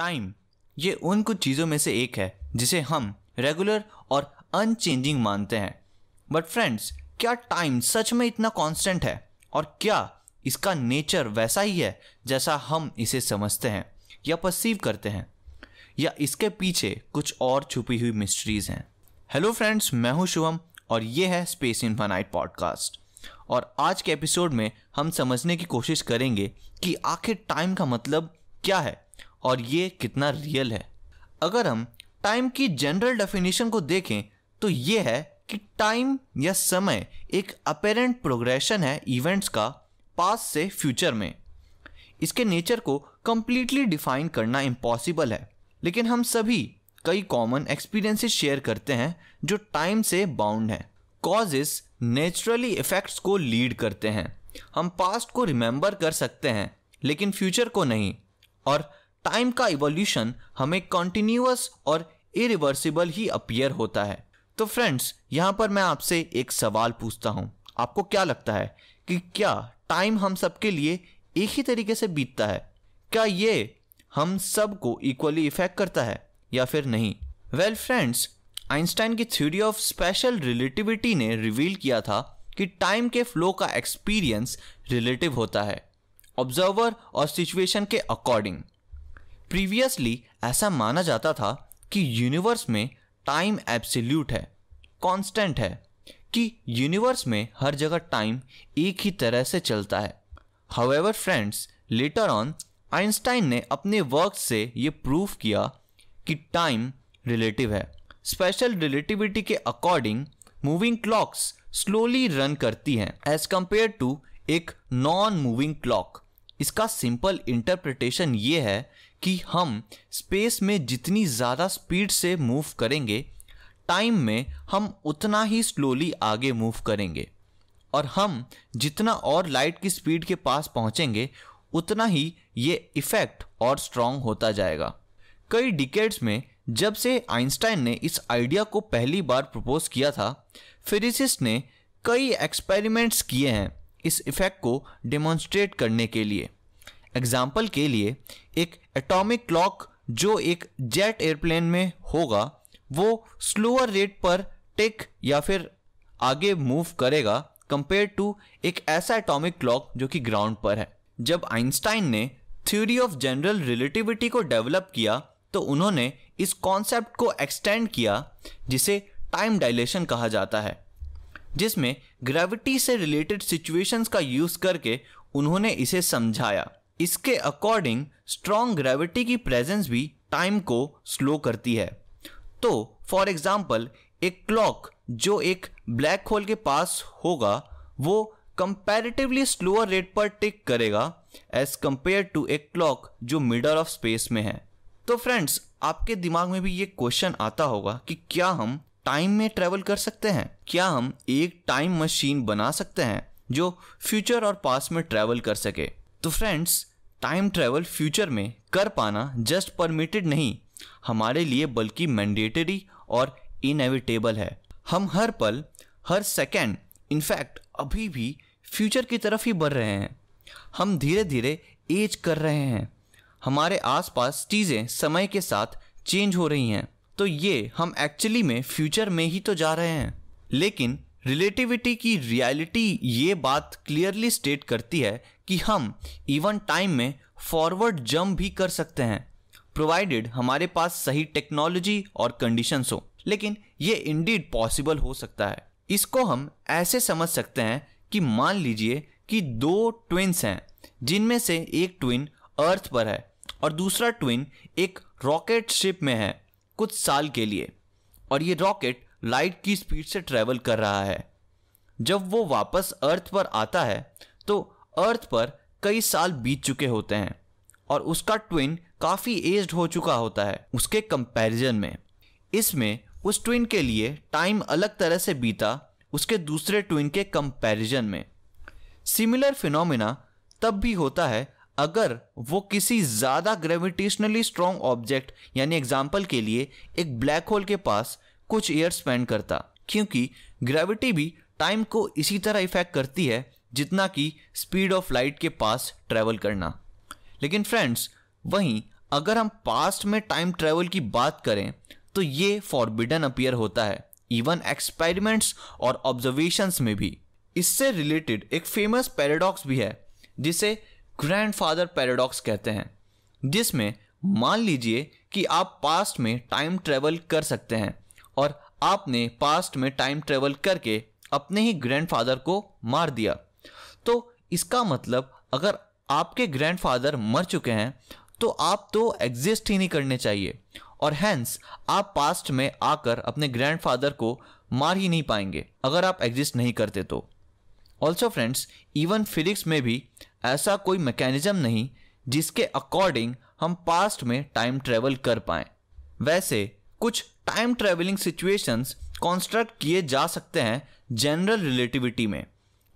Time ये उन कुछ चीज़ों में से एक है, जिसे हम रेगुलर और अनचेंजिंग मानते हैं। बट फ्रेंड्स क्या टाइम सच में इतना कांस्टेंट है? और क्या इसका नेचर वैसा ही है, जैसा हम इसे समझते हैं या परसीव करते हैं? या इसके पीछे कुछ और छुपी हुई मिस्ट्रीज हैं? हेलो फ्रेंड्स मैं हूँ शुभम और ये है स्पेस इन्फानाइट पॉडकास्ट और आज के एपिसोड में हम समझने की कोशिश करेंगे कि आखिर टाइम का मतलब क्या है? और ये कितना रियल है। अगर हम टाइम की जनरल डेफिनेशन को देखें तो ये है कि टाइम या समय एक अपेरेंट प्रोग्रेशन है इवेंट्स का पास से फ्यूचर में। इसके नेचर को कम्प्लीटली डिफाइन करना इम्पॉसिबल है। लेकिन हम सभी कई कॉमन एक्सपीरियंसेस शेयर करते हैं जो टाइम से बाउंड हैं। कॉजेस नेचुरली इफेक्ट्स को लीड करते हैं। हम पास्ट को रिमेंबर कर सकते हैं, लेकिन फ्यूचर को नहीं। और टाइम का इवोल्यूशन हमें कॉन्टिन्यूस और इरिवर्सिबल ही अपियर होता है। तो फ्रेंड्स यहाँ पर मैं आपसे एक सवाल पूछता हूँ। आपको क्या लगता है कि क्या टाइम हम सबके लिए एक ही तरीके से बीतता है? क्या ये हम सबको इक्वली इफ़ेक्ट करता है या फिर नहीं? वेल फ्रेंड्स आइंस्टाइन की थ्योरी ऑफ़ स्पेशल रिलेटिविटी ने रिवील किया था कि टाइम के फ्लो का एक्सपीरियंस रिलेटिव होता है। ऑब्जर्वर और सिचुएशन के अकॉर्डिंग प्रीवियसली ऐसा माना जाता था कि यूनिवर्स में टाइम एब्सोल्यूट है कांस्टेंट है, कि यूनिवर्स में हर जगह टाइम एक ही तरह से चलता है। However friends later on Einstein ने अपने वर्क से ये प्रूव किया कि टाइम रिलेटिव है। स्पेशल रिलेटिविटी के according moving clocks slowly run करती हैं एज कंपेयर टू एक नॉन मूविंग क्लॉक इसका सिंपल इंटरप्रिटेशन ये है कि हम स्पेस में जितनी ज़्यादा स्पीड से मूव करेंगे टाइम में हम उतना ही स्लोली आगे मूव करेंगे। और हम जितना और लाइट की स्पीड के पास पहुँचेंगे, उतना ही ये इफ़ेक्ट और स्ट्रांग होता जाएगा। कई डिकेड्स में जब से आइंस्टाइन ने इस आइडिया को पहली बार प्रपोज किया था फिजिसिस्ट ने कई एक्सपेरिमेंट्स किए हैं इस इफ़ेक्ट को डेमोन्स्ट्रेट करने के लिए। एग्ज़ाम्पल के लिए, एक एटॉमिक क्लॉक जो एक जेट एयरप्लेन में होगा, वो स्लोअर रेट पर टेक या फिर आगे मूव करेगा कंपेयर टू एक ऐसा एटॉमिक क्लॉक जो कि ग्राउंड पर है। जब आइंस्टाइन ने थ्योरी ऑफ़ जनरल रिलेटिविटी को डेवलप किया तो उन्होंने इस कॉन्सेप्ट को एक्सटेंड किया, जिसे टाइम डायलेशन कहा जाता है, जिसमें ग्रेविटी से रिलेटेड सिचुएशंस का यूज़ करके उन्होंने इसे समझाया। इसके अकॉर्डिंग स्ट्रॉन्ग ग्रेविटी की प्रेजेंस भी टाइम को स्लो करती है। तो फॉर एग्ज़ाम्पल एक क्लॉक जो एक ब्लैक होल के पास होगा, वो कंपैरेटिवली स्लोअर रेट पर टिक करेगा एज कंपेयर टू एक क्लॉक जो मिडल ऑफ़ स्पेस में है। तो फ्रेंड्स आपके दिमाग में भी ये क्वेश्चन आता होगा कि क्या हम टाइम में ट्रेवल कर सकते हैं? क्या हम एक टाइम मशीन बना सकते हैं जो फ्यूचर और पास में ट्रेवल कर सके? तो फ्रेंड्स टाइम ट्रेवल फ्यूचर में कर पाना जस्ट परमिटेड नहीं, हमारे लिए बल्कि मैंडेटरी और इनएविटेबल है। हम हर पल, हर सेकेंड इनफैक्ट अभी भी फ्यूचर की तरफ़ ही बढ़ रहे हैं। हम धीरे धीरे एज कर रहे हैं। हमारे आसपास चीज़ें समय के साथ चेंज हो रही हैं। तो ये हम एक्चुअली में फ्यूचर में ही तो जा रहे हैं। लेकिन रिलेटिविटी की रियलिटी ये बात क्लियरली स्टेट करती है कि हम इवन टाइम में फॉरवर्ड जंप भी कर सकते हैं प्रोवाइडेड हमारे पास सही टेक्नोलॉजी और कंडीशंस हो। लेकिन ये इंडीड पॉसिबल हो सकता है। इसको हम ऐसे समझ सकते हैं कि मान लीजिए कि दो ट्विन्स हैं, जिनमें से एक ट्विन अर्थ पर है और दूसरा ट्विन एक रॉकेट शिप में है कुछ साल के लिए। और ये रॉकेट लाइट की स्पीड से ट्रेवल कर रहा है। जब वो वापस अर्थ पर आता है तो अर्थ पर कई साल बीत चुके होते हैं और उसका ट्विन काफ़ी एज्ड हो चुका होता है उसके कंपैरिजन में। इसमें उस ट्विन के लिए टाइम अलग तरह से बीता उसके दूसरे ट्विन के कंपैरिजन में। सिमिलर फिनोमिना तब भी होता है अगर वो किसी ज़्यादा ग्रेविटेशनली स्ट्रॉन्ग ऑब्जेक्ट यानी एग्ज़ाम्पल के लिए एक ब्लैक होल के पास कुछ ईयर स्पेंड करता, क्योंकि ग्रेविटी भी टाइम को इसी तरह इफ़ेक्ट करती है जितना कि स्पीड ऑफ़ लाइट के पास ट्रैवल करना। लेकिन फ्रेंड्स वहीं अगर हम पास्ट में टाइम ट्रेवल की बात करें तो ये फॉरबिडन अपियर होता है इवन एक्सपेरिमेंट्स और ऑब्जर्वेशंस में भी। इससे रिलेटेड एक फ़ेमस पैराडॉक्स भी है, जिसे ग्रैंडफादर पैराडॉक्स कहते हैं, जिसमें मान लीजिए कि आप पास्ट में टाइम ट्रेवल कर सकते हैं और आपने पास्ट में टाइम ट्रेवल करके अपने ही ग्रैंडफादर को मार दिया। तो इसका मतलब अगर आपके ग्रैंडफादर मर चुके हैं तो आप तो एग्जिस्ट ही नहीं करने चाहिए। और हैंस आप पास्ट में आकर अपने ग्रैंडफादर को मार ही नहीं पाएँगे, अगर आप एग्जिस्ट नहीं करते तो। ऑल्सो फ्रेंड्स इवन फिजिक्स में भी ऐसा कोई मैकेनिज्म नहीं, जिसके अकॉर्डिंग हम पास्ट में टाइम ट्रेवल कर पाए। वैसे, कुछ टाइम ट्रेवलिंग सिचुएशंस कॉन्स्ट्रक्ट किए जा सकते हैं जनरल रिलेटिविटी में।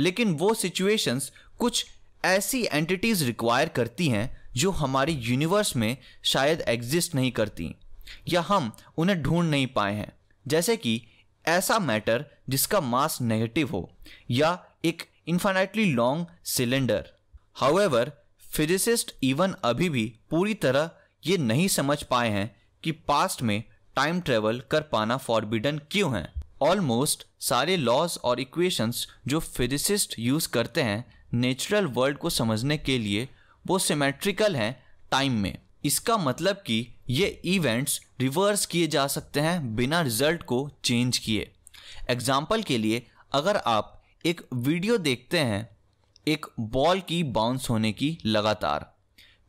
लेकिन वो सिचुएशंस कुछ ऐसी एंटिटीज रिक्वायर करती हैं जो हमारी यूनिवर्स में शायद एग्जिस्ट नहीं करती, या हम उन्हें ढूंढ नहीं पाए हैं। जैसे कि ऐसा मैटर जिसका मास नेगेटिव हो, या एक infinitely long cylinder however physicist even अभी भी पूरी तरह ये नहीं समझ पाए हैं कि पास्ट में टाइम ट्रेवल कर पाना फॉरबिडन क्यों है। ऑलमोस्ट सारे लॉज और इक्वेशंस जो फिजिसिस्ट यूज़ करते हैं नेचुरल वर्ल्ड को समझने के लिए, वो सिमेट्रिकल हैं टाइम में। इसका मतलब कि ये इवेंट्स रिवर्स किए जा सकते हैं बिना रिज़ल्ट को चेंज किए। एग्ज़ाम्पल के लिए, अगर आप एक वीडियो देखते हैं, एक बॉल की बाउंस होने की लगातार,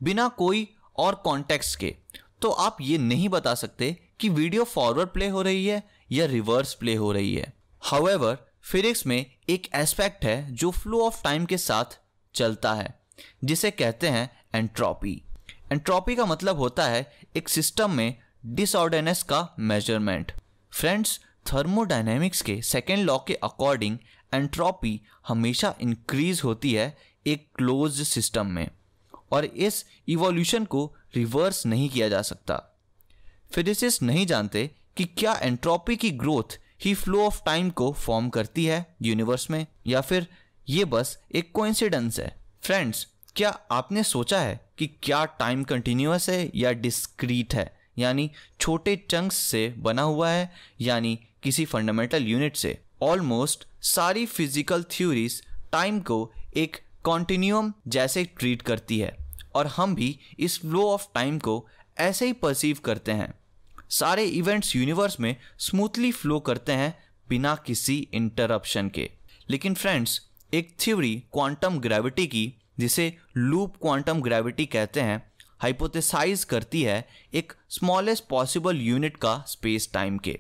बिना कोई और कॉन्टेक्स्ट के तो आप ये नहीं बता सकते कि वीडियो फॉरवर्ड प्ले हो रही है या रिवर्स प्ले हो रही है। हाउएवर फिजिक्स में एक एस्पेक्ट है जो फ्लो ऑफ़ टाइम के साथ चलता है, जिसे कहते हैं एंट्रोपी एंट्रोपी का मतलब होता है एक सिस्टम में डिसऑर्डरनेस का मेज़रमेंट फ्रेंड्स थर्मोडाइनेमिक्स के सेकेंड लॉ के अकॉर्डिंग एंट्रोपी हमेशा इंक्रीज होती है एक क्लोज सिस्टम में, और इस इवोल्यूशन को रिवर्स नहीं किया जा सकता। फिजिसिस्ट नहीं जानते कि क्या एंट्रोपी की ग्रोथ ही फ्लो ऑफ़ टाइम को फॉर्म करती है यूनिवर्स में, या फिर ये बस एक कोइंसिडेंस है? फ्रेंड्स क्या आपने सोचा है कि क्या टाइम कंटिन्यूस है या डिस्क्रीट है? यानी छोटे चंक्स से बना हुआ है, यानी किसी फंडामेंटल यूनिट से। ऑलमोस्ट सारी फ़िज़िकल थ्योरीज टाइम को एक कॉन्टिन्यूम जैसे ट्रीट करती है, और हम भी इस फ्लो ऑफ़ टाइम को ऐसे ही परसीव करते हैं। सारे इवेंट्स यूनिवर्स में स्मूथली फ्लो करते हैं बिना किसी इंटरप्शन के। लेकिन फ्रेंड्स एक थ्योरी क्वांटम ग्रेविटी की, जिसे लूप क्वांटम ग्रेविटी कहते हैं हाइपोथेसाइज करती है एक स्मॉलेस्ट पॉसिबल यूनिट का स्पेस टाइम के।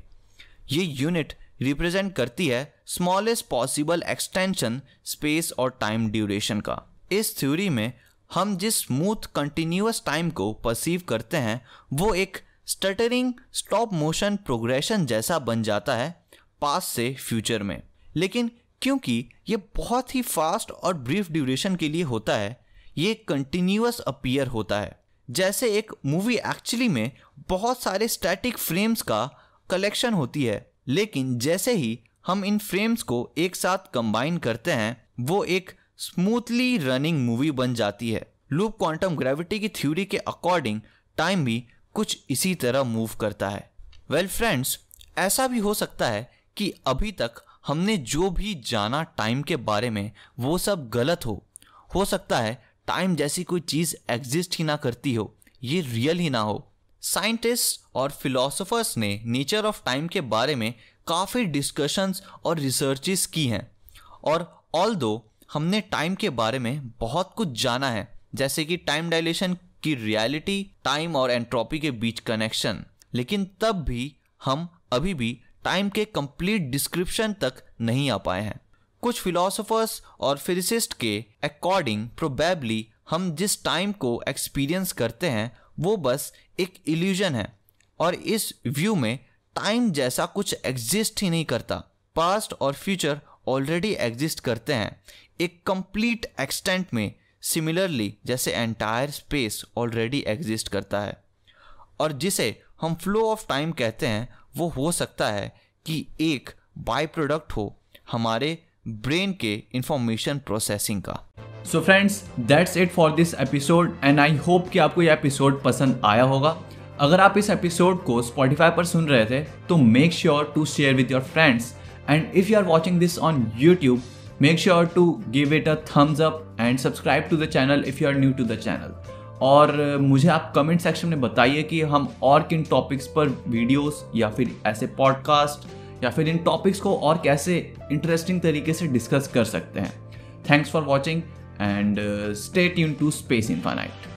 ये यूनिट रिप्रेजेंट करती है स्मॉलेस्ट पॉसिबल एक्सटेंशन स्पेस और टाइम ड्यूरेशन का। इस थ्योरी में हम जिस स्मूथ कंटिन्यूस टाइम को परसीव करते हैं, वो एक स्टटरिंग स्टॉप मोशन प्रोग्रेशन जैसा बन जाता है पास से फ्यूचर में। लेकिन क्योंकि ये बहुत ही फास्ट और ब्रीफ ड्यूरेशन के लिए होता है, ये कंटिन्यूस अपीयर होता है। जैसे एक मूवी एक्चुअली में बहुत सारे स्टैटिक फ्रेम्स का कलेक्शन होती है, लेकिन जैसे ही हम इन फ्रेम्स को एक साथ कंबाइन करते हैं, वो एक स्मूथली रनिंग मूवी बन जाती है। लूप क्वांटम ग्रेविटी की थ्योरी के अकॉर्डिंग टाइम भी कुछ इसी तरह मूव करता है। वेल well फ्रेंड्स ऐसा भी हो सकता है कि अभी तक हमने जो भी जाना टाइम के बारे में, वो सब गलत हो। हो सकता है टाइम जैसी कोई चीज़ एग्जिस्ट ही ना करती हो। ये रियल ही ना हो। साइंटिस्ट और फिलोसोफर्स ने नेचर ऑफ़ टाइम के बारे में काफ़ी डिस्कशंस और रिसर्चेस की हैं। और ऑल हमने टाइम के बारे में बहुत कुछ जाना है, जैसे कि टाइम डायलेशन की रियलिटी टाइम और एंट्रोपी के बीच कनेक्शन लेकिन तब भी हम अभी भी टाइम के कंप्लीट डिस्क्रिप्शन तक नहीं आ पाए हैं। कुछ फिलोसोफर्स और फिजिसिस्ट के अकॉर्डिंग प्रोबेबली हम जिस टाइम को एक्सपीरियंस करते हैं, वो बस एक इल्यूजन है। और इस व्यू में टाइम जैसा कुछ एग्जिस्ट ही नहीं करता। पास्ट और फ्यूचर ऑलरेडी एग्जिस्ट करते हैं। एक कंप्लीट एक्सटेंट में सिमिलरली जैसे एंटायर स्पेस ऑलरेडी एग्जिस्ट करता है। और जिसे हम फ्लो ऑफ़ टाइम कहते हैं, वो हो सकता है कि एक बाय प्रोडक्ट हो हमारे ब्रेन के इंफॉर्मेशन प्रोसेसिंग का। So friends that's it for this episode and I hope कि आपको यह एपिसोड पसंद आया होगा। अगर आप इस एपिसोड को स्पॉटिफाई पर सुन रहे थे तो make sure to share with your friends and if you are watching this on YouTube make sure to give it a thumbs up and subscribe to the channel if you are new to the channel और मुझे आप comment section में बताइए कि हम और किन topics पर वीडियोस या फिर ऐसे पॉडकास्ट या फिर इन टॉपिक्स को और कैसे इंटरेस्टिंग तरीके से डिस्कस कर सकते हैं। Thanks for watching and stay tune to space infinite